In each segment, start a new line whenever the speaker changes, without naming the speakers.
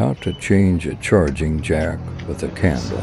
How to change a charging jack with a candle.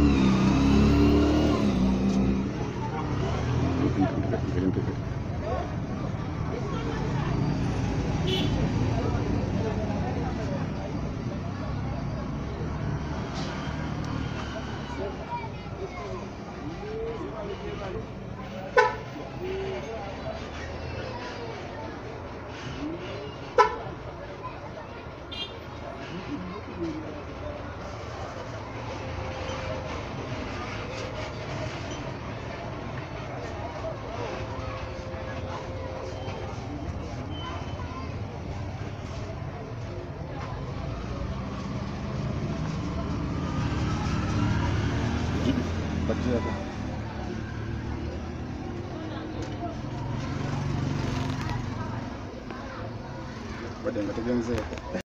Gracias. 我跟你说。